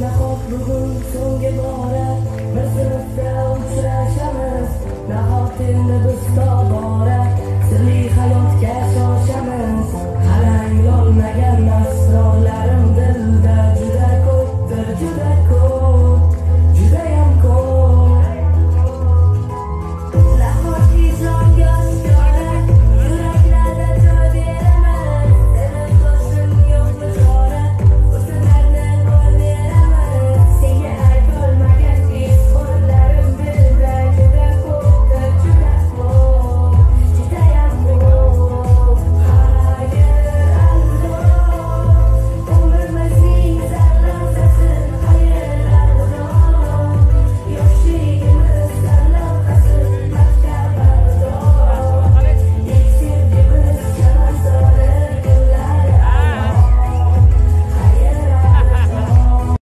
nahot bugun so'nggi bora bir sinfda uchrashamiz nahot endi biz tobora sirli hayotga shoshamiz qarang yolmagan asrorlarim